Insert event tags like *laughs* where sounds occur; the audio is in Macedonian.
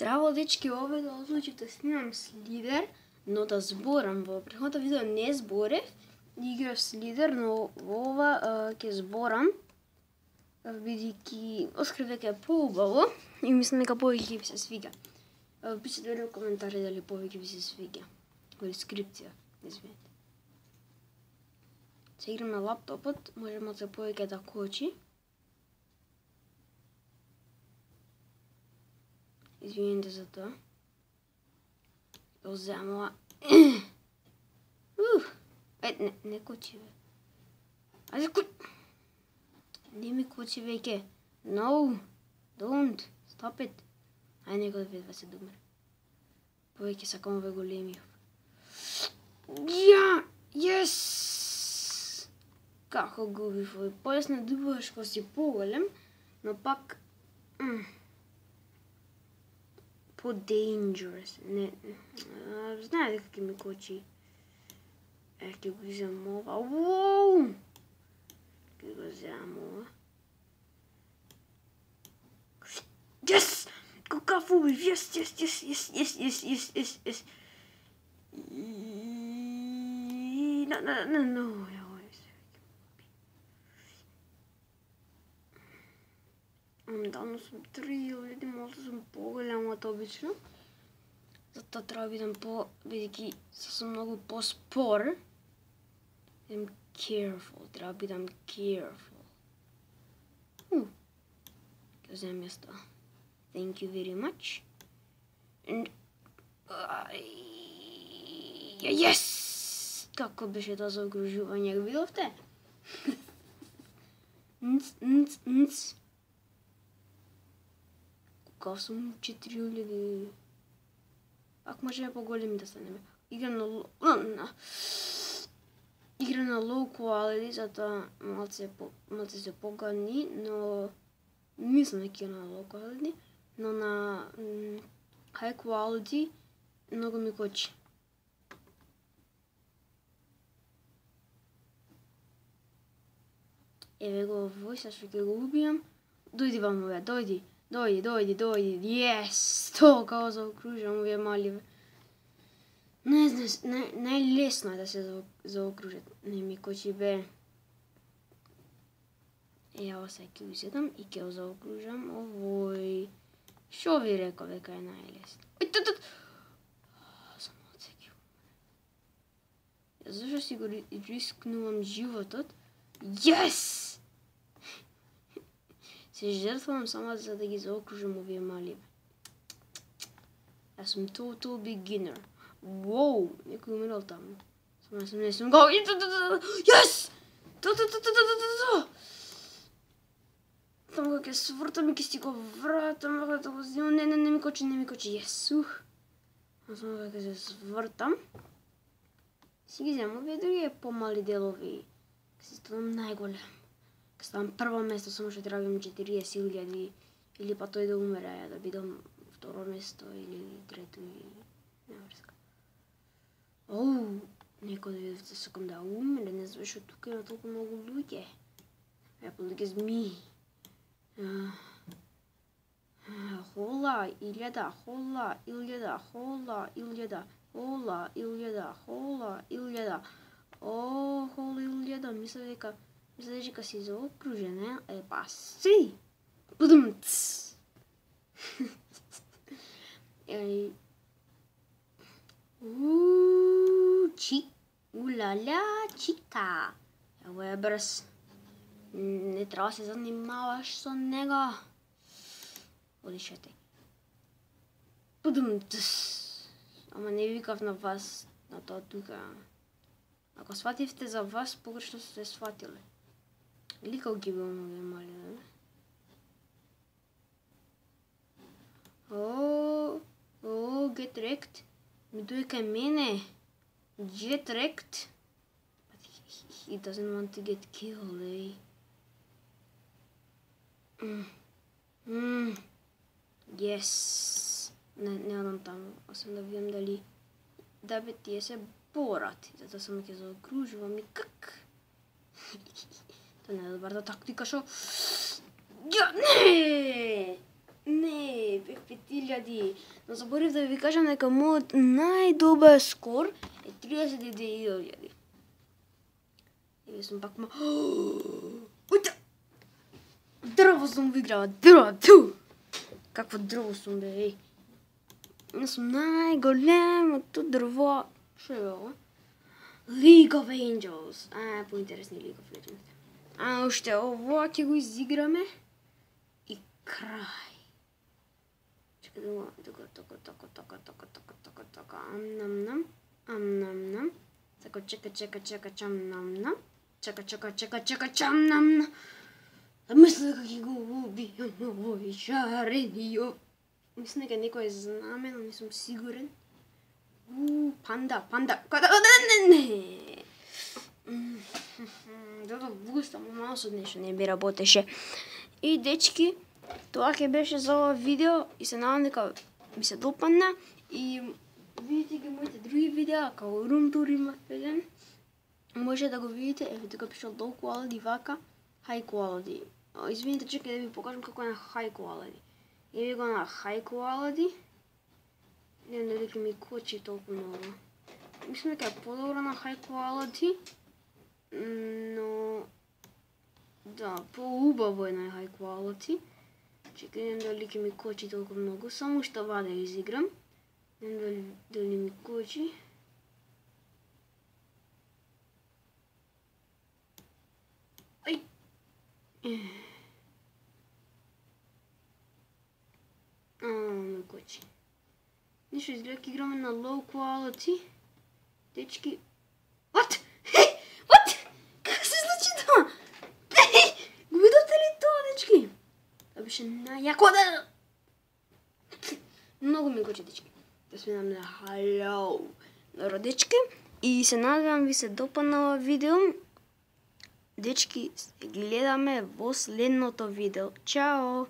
Здраво, дечки, овде да одлучив да снимам с лидер, но да зборам. Во предходното видео не зборев, играв с лидер, но во ова ќе зборам, бидејќи оскар дека е поубаво и мислам дека повеќе ви се свига. Пишете во коментари дали повеќе ви се свига. Во дескрипција, извинете. Се играм на лаптопот, може да се повеќе да кочи. Извинете за тоа. Да го земам Уф. Е, не, не кучи бе. Ајде, ку... Не ми кучи веќе. No, don't, stop it. Ај некој да видва се думер. Повеќе сакам ове големи. Ја, yes! Како губив овој појас не дубуваш кој си поголем, но пак... Mm по-dangerous. Не, знае дека ќе ми кочи. Е, ќе го вземам ова. Уоу! Ќе го вземам ова. Yes! Какав убив! Yes, yes, yes, yes, yes, yes, yes, yes, yes. No, no, no, no. Дано сум три или може да сум поголема од обично. Затоа треба да бидам по, бидејќи сум многу по-спор. Careful, треба да бидам careful. Hm. Ќе земам јас Thank you very much. And uh, yes! Како беше тоа за окружување, го видовте? *laughs* нц, нц, нц. Кога сум 4000 Ако може да поголеми да станеме. Игра на на игра на low quality, затоа малце по малце се погани, но мислам дека на low quality, но на high quality многу ми кочи. Еве го овој, сега што ќе го убијам. Дојди вам ове, дојди. Дојди, дојди, дојди. Yes! То као заокружам овие мали. Не знам, не, најлесно е да се заокружат. Не ми кочи бе. Ја се ќе узедам и ќе го заокружам овој. Шо ви реков дека е најлесно? Ој, тот, тот. Само се ќе Зашо си го рискнувам животот? Yes! Се жртвувам само за да ги заокружам овие мали. Јас сум total beginner. Воу, некој умирал таму. Само сум не сум го. Јас! То, то, кога ќе свртам и ќе си го вратам, да го взимам. Не, не, не ми кочи, не ми кочи. Јес, ух. Само кога ќе се свртам. Си ги земам овие други помали делови. Ке се ставам најголем ставам прво место, само што трагам 40.000 да или па тој да умре, да бидам второ место или трето и врска. Оу, некој да, да сакам да умре, не знам што тука има толку многу луѓе. Ја луѓе зми. Хола, илјада, хола, илјада, хола, илјада, хола, илјада, хола, илјада. О, хола, илјада, мислам дека Задачка си заокружена е па си. Будум Ей. Чи. Уляля, чика. Ево е брз. Не треба да се занимаваш со него. Одишете. Будум Ама не викав на вас на тоа тука. Ако свативте за вас, погрешно сте сватиле. Ликал ги бил овие мали, да? О, о, get wrecked. Ми дуе кај мене. Get wrecked. But he, he doesn't want to get killed, eh? Mm. Mm. Yes. Не, не одам таму. Освен да видам дали да бе тие се борат. Затоа само ќе заокружувам и как. *laughs* Тоа не е добрата да тактика шо... Ја, не! Не, бе 5000. Но заборив да ви кажам дека мојот најдобар скор е 32.000. И сум пак ма... *gasps* Ујте! Дрво сум выиграла, дрво, ту! Какво дрво сум бе, еј. Јас сум најголемото дрво. Што е ово? League of Angels. А, поинтересни League of Legends. А уште овоа ќе го изиграме. И крај. Чека да го, да го, токо, токо, токо, токо, токо, токо, ам, нам, нам, ам, нам, нам. Така, чека, чека, чека, чам, нам, нам. Чека, чека, чека, чека, чам, нам, нам. Да мисля како го убијам овој шаренио. Мислам дека некој знаме, но не сум сигурен. У, панда, панда. Када? Не, не, не. Додо густа, мало со нешто не би работеше. И дечки, тоа ќе беше за ова видео и се надам дека ми се допадна и видите ги моите други видеа, како room tour има еден. Може да го видите, еве тука пишал low quality вака, high quality. Извините, чекај да ви покажам како е на high quality. Еве го на high quality. Не, не дека ми кочи толку многу. Мислам дека е подобро на high quality, но да, поубаво е на high quality. Чекај, не дали ќе ми кочи толку многу, само што ваде изиграм. Не дали, дали ми кочи. Ај. *clears throat* А, ме кочи. Ништо изгледа играме на low quality. Дечки... на јакода. Многу ми го дечки. Да сменам на халјау. Родечки. И се надевам ви се допаднало видео. Дечки, гледаме во следното видео. Чао!